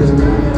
Cause